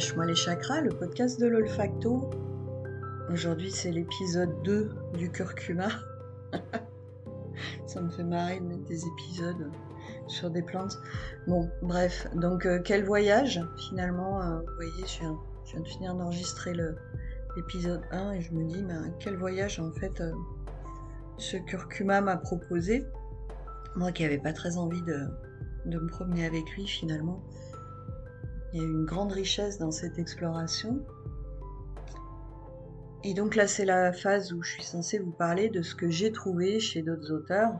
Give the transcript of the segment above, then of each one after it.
Lâche-moi les chakras, le podcast de l'olfacto. Aujourd'hui, c'est l'épisode 2 du curcuma. Ça me fait marrer de mettre des épisodes sur des plantes. Bon, bref, donc euh, quel voyage finalement. Euh, vous voyez, je viens, de finir d'enregistrer l'épisode 1 et je me dis, ben, quel voyage en fait euh, ce curcuma m'a proposé. Moi qui n'avais pas très envie de me promener avec lui finalement. Il y a une grande richesse dans cette exploration. Et donc là, c'est la phase où je suis censée vous parler de ce que j'ai trouvé chez d'autres auteurs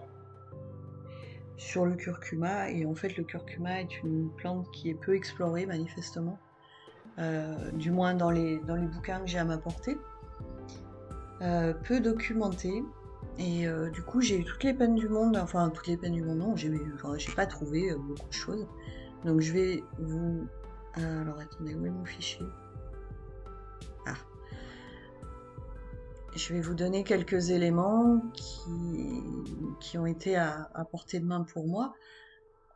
sur le curcuma. Et en fait, le curcuma est une plante qui est peu explorée, manifestement. Euh, du moins dans les, dans les bouquins que j'ai à m'apporter. Euh, peu documentée. Et euh, du coup, j'ai eu toutes les peines du monde, enfin toutes les peines du monde, non, j'ai pas trouvé beaucoup de choses. Donc je vais vous euh, alors attendez, où est mon fichier? Ah. Je vais vous donner quelques éléments qui, ont été à, portée de main pour moi.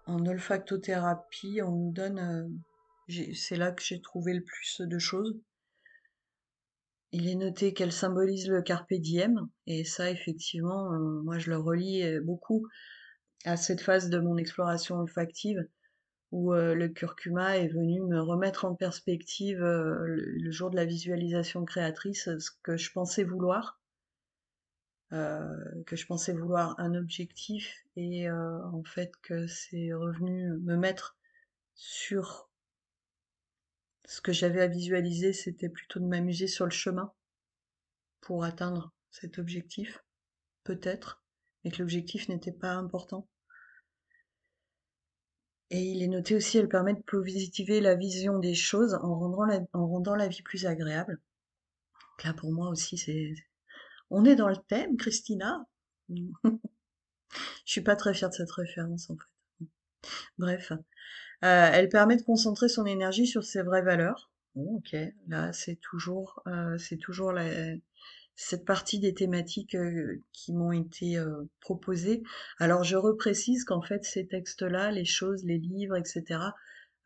En olfactothérapie, on nous donne... Euh, c'est là que j'ai trouvé le plus de choses. Il est noté qu'elle symbolise le carpe diem, et ça, effectivement, euh, moi je le relis beaucoup à cette phase de mon exploration olfactive où euh, le curcuma est venu me remettre en perspective euh, le, jour de la visualisation créatrice ce que je pensais vouloir, euh, que je pensais vouloir un objectif et en fait que c'est revenu me mettre sur ce que j'avais à visualiser, c'était plutôt de m'amuser sur le chemin pour atteindre cet objectif, peut-être, mais que l'objectif n'était pas important. Et il est noté aussi, elle permet de positiver la vision des choses en rendant la, en rendant la vie plus agréable. là, pour moi aussi, c'est... On est dans le thème, Christina. Je suis pas très fière de cette référence, en fait. Bref. Euh, elle permet de concentrer son énergie sur ses vraies valeurs. Bon, ok. Là, c'est toujours, euh, c'est toujours la, cette partie des thématiques qui m'ont été proposées. Alors je reprécise qu'en fait ces textes-là, les choses, les livres, etc.,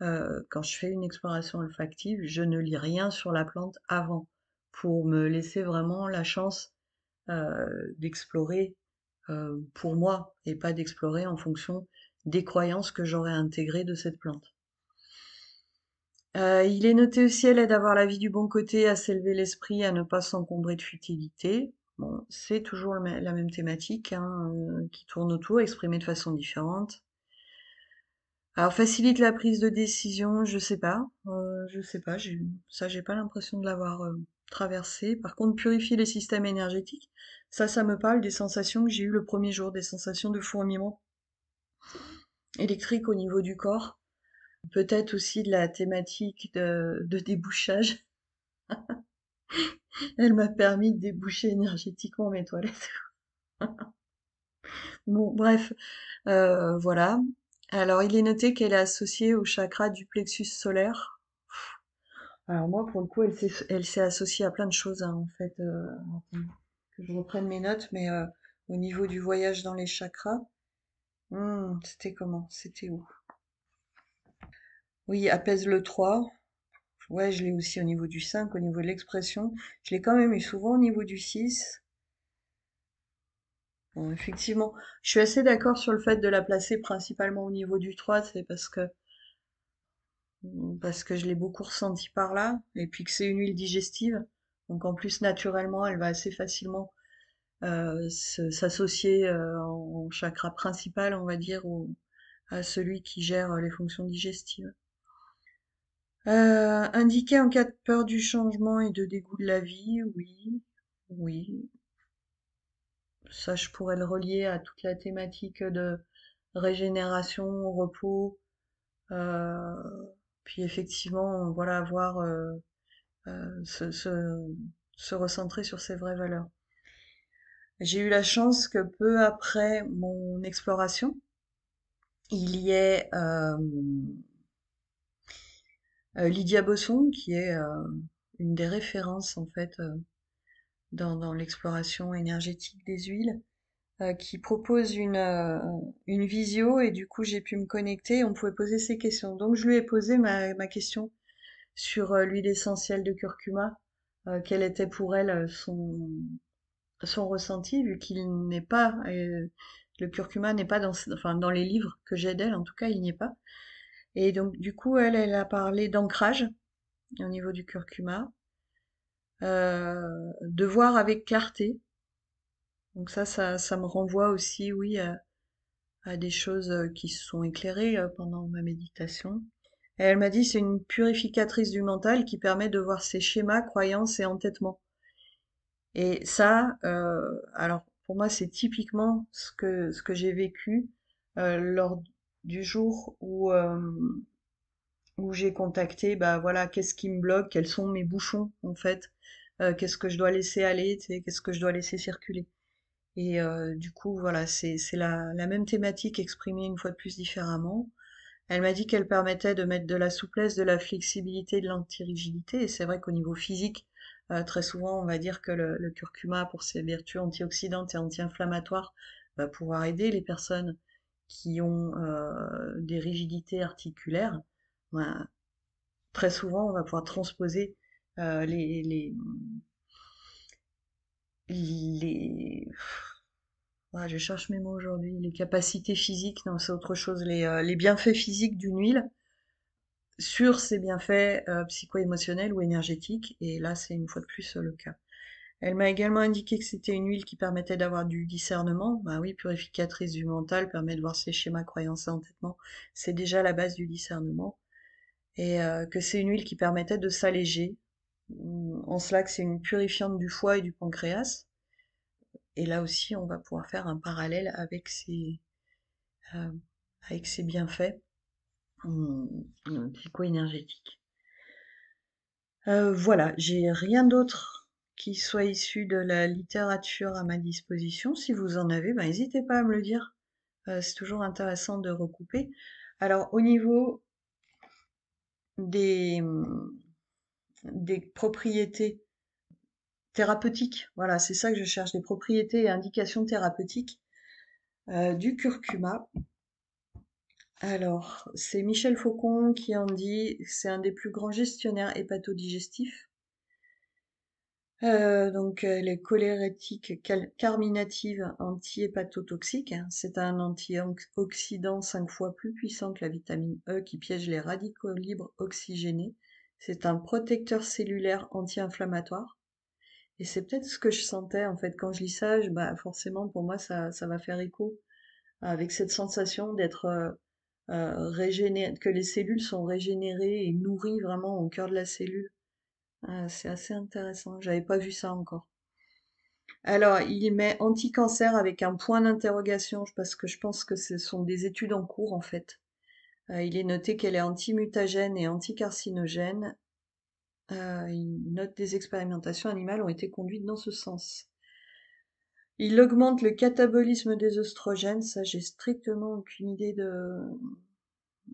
quand je fais une exploration olfactive, je ne lis rien sur la plante avant pour me laisser vraiment la chance d'explorer pour moi et pas d'explorer en fonction des croyances que j'aurais intégrées de cette plante. Euh, il est noté aussi à avoir la vie du bon côté, à s'élever l'esprit, à ne pas s'encombrer de futilité. Bon, c'est toujours la même thématique hein, euh, qui tourne autour, exprimée de façon différente. Alors facilite la prise de décision, je sais pas, euh, je sais pas, ça j'ai pas l'impression de l'avoir traversé. Par contre, purifier les systèmes énergétiques, ça, ça me parle des sensations que j'ai eues le premier jour, des sensations de fourmillement électrique au niveau du corps. Peut-être aussi de la thématique de, débouchage. Elle m'a permis de déboucher énergétiquement mes toilettes. bon, bref, euh, voilà. Alors, il est noté qu'elle est associée au chakra du plexus solaire. Alors moi, pour le coup, elle s'est associée à plein de choses, hein, en fait. Euh, que je reprenne mes notes, mais euh, au niveau du voyage dans les chakras, hmm, c'était comment? C'était où? Oui, apaise le 3. Ouais, je l'ai aussi au niveau du 5, au niveau de l'expression. Je l'ai quand même eu souvent au niveau du 6. Bon, effectivement, je suis assez d'accord sur le fait de la placer principalement au niveau du 3, c'est parce que parce que je l'ai beaucoup ressenti par là, et puis que c'est une huile digestive. Donc en plus, naturellement, elle va assez facilement euh, s'associer euh, en chakra principal, on va dire, à celui qui gère les fonctions digestives. Euh, indiquer en cas de peur du changement et de dégoût de la vie, oui, oui. Ça, je pourrais le relier à toute la thématique de régénération, repos. Euh, puis effectivement, voilà, voir euh, se, se, recentrer sur ses vraies valeurs. J'ai eu la chance que peu après mon exploration, il y ait euh, Lydia Bosson, qui est euh, une des références en fait euh, dans, l'exploration énergétique des huiles, qui propose une, visio et du coup j'ai pu me connecter, on pouvait poser ces questions. Donc je lui ai posé ma, question sur l'huile essentielle de curcuma, quel était pour elle son, son ressenti, vu qu'il n'est pas, le curcuma n'est pas dans, enfin, dans les livres que j'ai d'elle, en tout cas, il n'y est pas. Et donc, du coup, elle, elle a parlé d'ancrage au niveau du curcuma, de voir avec clarté. Donc ça, ça, ça me renvoie aussi, oui, à, des choses qui se sont éclairées pendant ma méditation. Elle m'a dit c'est une purificatrice du mental qui permet de voir ses schémas, croyances et entêtements. Et ça, euh, alors pour moi, c'est typiquement ce que, ce que j'ai vécu euh, lors du jour où, euh, où j'ai contacté, bah voilà, qu'est-ce qui me bloque, quels sont mes bouchons en fait, qu'est-ce que je dois laisser aller, qu'est-ce que je dois laisser circuler. Et du coup, voilà, c'est la, même thématique exprimée une fois de plus différemment. Elle m'a dit qu'elle permettait de mettre de la souplesse, de la flexibilité, de l'antirigidité. Et c'est vrai qu'au niveau physique, euh, très souvent, on va dire que le, curcuma, pour ses vertus antioxydantes et anti-inflammatoires, va pouvoir aider les personnes qui ont euh, des rigidités articulaires. Ben, très souvent, on va pouvoir transposer euh, les, les, les je cherche mes mots aujourd'hui. Les capacités physiques, non, c'est autre chose. Les, euh, les, bienfaits physiques d'une huile sur ses bienfaits psycho-émotionnels ou énergétiques. Et là, c'est une fois de plus le cas. Elle m'a également indiqué que c'était une huile qui permettait d'avoir du discernement. Bah oui, purificatrice du mental, permet de voir ses schémas, croyances et entêtements. C'est déjà la base du discernement. Et euh, que c'est une huile qui permettait de s'alléger. En cela que c'est une purifiante du foie et du pancréas. Et là aussi, on va pouvoir faire un parallèle avec ces, euh, avec ces bienfaits hum, psycho-énergétiques. Euh, voilà, j'ai rien d'autre qui soit issu de la littérature à ma disposition. Si vous en avez, ben, n'hésitez pas à me le dire. Euh, c'est toujours intéressant de recouper. Alors, au niveau des, des propriétés thérapeutique. Voilà, c'est ça que je cherche, des propriétés et indications thérapeutiques euh, du curcuma. Alors, c'est Michel Faucon qui en dit, c'est un des plus grands gestionnaires hépatodigestifs. Euh, donc, elle est cholérétique carminative anti-hépatotoxique. C'est un antioxydant cinq fois plus puissant que la vitamine E qui piège les radicaux libres oxygénés. C'est un protecteur cellulaire anti-inflammatoire. Et c'est peut-être ce que je sentais en fait quand je lis ça. bah forcément pour moi ça, ça va faire écho avec cette sensation d'être euh, euh régénéré, que les cellules sont régénérées et nourries vraiment au cœur de la cellule. Ah, c'est assez intéressant. J'avais pas vu ça encore. Alors, il met anti-cancer avec un point d'interrogation parce que je pense que ce sont des études en cours en fait. Euh, il est noté qu'elle est anti-mutagène et anti-carcinogène euh, une note des expérimentations animales ont été conduites dans ce sens. Il augmente le catabolisme des oestrogènes, ça j'ai strictement aucune idée de,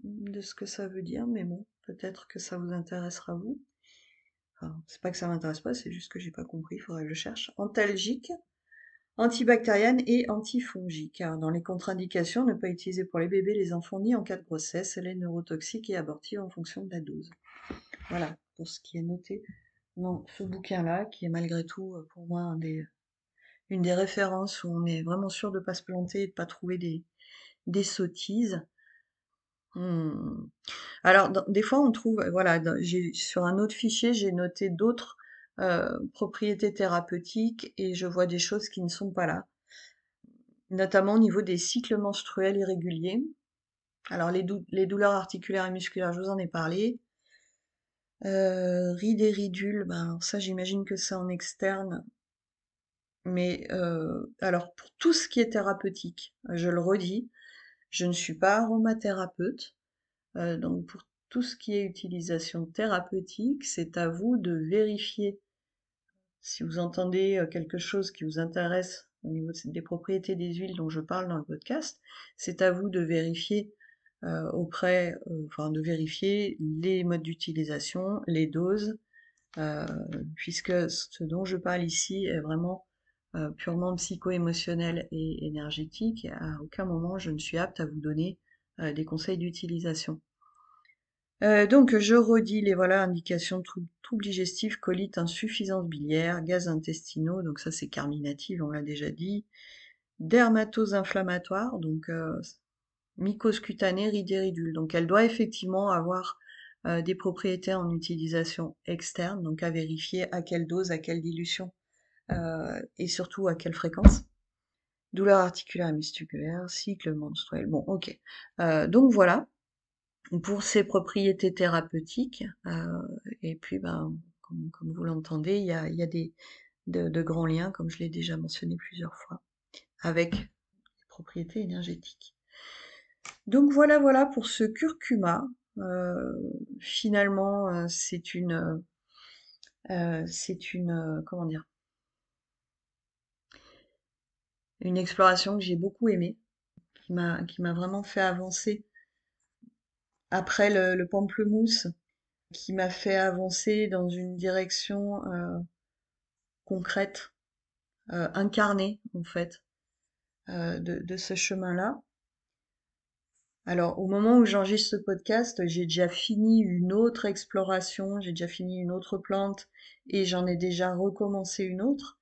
de ce que ça veut dire, mais bon, peut-être que ça vous intéressera vous. Enfin, c'est pas que ça m'intéresse pas, c'est juste que j'ai pas compris, il faudrait que je cherche. Antalgique, antibactérienne et antifongique. dans les contre-indications, ne pas utiliser pour les bébés, les enfants ni en cas de grossesse, elle est neurotoxique et abortive en fonction de la dose. Voilà pour ce qui est noté dans ce bouquin-là, qui est malgré tout euh, pour moi une des références où on est vraiment sûr de ne pas se planter et de ne pas trouver des sottises. Hmm. Alors, des fois, on trouve, voilà, sur un autre fichier, j'ai noté d'autres euh, propriétés thérapeutiques et je vois des choses qui ne sont pas là, notamment au niveau des cycles menstruels irréguliers. Alors, les, les douleurs articulaires et musculaires, je vous en ai parlé. Euh, rides et ridules, ben ça j'imagine que c'est en externe. Mais euh, alors pour tout ce qui est thérapeutique, je le redis, je ne suis pas aromathérapeute. Euh, donc pour tout ce qui est utilisation thérapeutique, c'est à vous de vérifier si vous entendez euh, quelque chose qui vous intéresse au niveau des propriétés des huiles dont je parle dans le podcast, c'est à vous de vérifier euh, auprès, enfin de vérifier les modes d'utilisation, les doses, puisque ce dont je parle ici est vraiment purement psycho-émotionnel et énergétique. à aucun moment je ne suis apte à vous donner des conseils d'utilisation. Euh, donc, je redis les voilà indications troubles trouble digestifs, colite, insuffisance biliaire, gaz intestinaux, donc ça c'est carminative, on l'a déjà dit. Dermatose inflammatoire, donc euh, mycose cutanée, ridéridule. Donc elle doit effectivement avoir euh, des propriétés en utilisation externe, donc à vérifier à quelle dose, à quelle dilution euh, et surtout à quelle fréquence? Douleur articulaire et musculaire, cycle menstruel. Bon, ok. Euh, donc voilà pour ses propriétés thérapeutiques. et puis, ben, comme, vous l'entendez, il y a, des de, de, grands liens, comme je l'ai déjà mentionné plusieurs fois, avec les propriétés énergétiques. Donc voilà, voilà pour ce curcuma. Euh, finalement, euh, c'est une, euh, c'est une, comment dire, une exploration que j'ai beaucoup aimée, qui m'a, vraiment fait avancer. Après le, le pamplemousse, qui m'a fait avancer dans une direction concrète, incarnée en fait, de, de ce chemin-là. Alors, au moment où j'enregistre ce podcast, j'ai déjà fini une autre exploration, j'ai déjà fini une autre plante et j'en ai déjà recommencé une autre.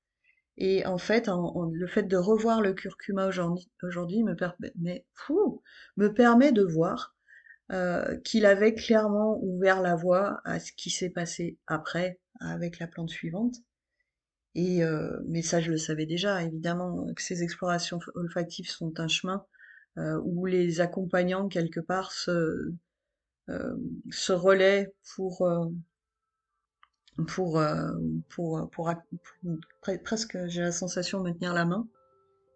Et en fait, le fait de revoir le curcuma aujourd'hui me, permet, me permet de voir euh, qu'il avait clairement ouvert la voie à ce qui s'est passé après avec la plante suivante. Et euh, mais ça, je le savais déjà, évidemment, que ces explorations olfactives sont un chemin euh, où les accompagnants quelque part se, euh, se relaient pour euh, pour, pour, pour, presque, j'ai la sensation de me tenir la main.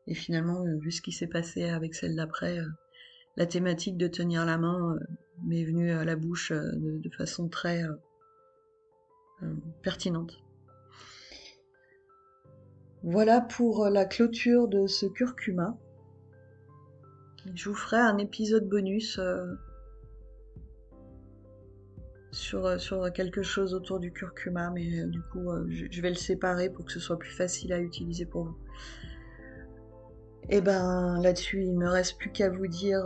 Et finalement, vu ce qui s'est passé avec celle d'après, la thématique de tenir la main m'est venue à la bouche de, façon très pertinente. Voilà pour la clôture de ce curcuma. Je vous ferai un épisode bonus euh, sur, euh, sur quelque chose autour du curcuma, mais euh, du coup, je, vais le séparer pour que ce soit plus facile à utiliser pour vous. Et eh ben là-dessus, il me reste plus qu'à vous dire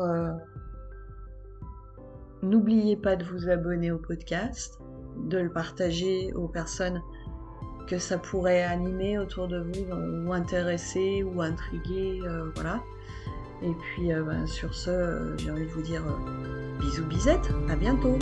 n'oubliez pas de vous abonner au podcast, de le partager aux personnes que ça pourrait animer autour de vous, ou intéresser, ou intriguer, voilà. Et puis euh, ben, sur ce, euh, j'ai envie de vous dire euh, bisous bisettes, à bientôt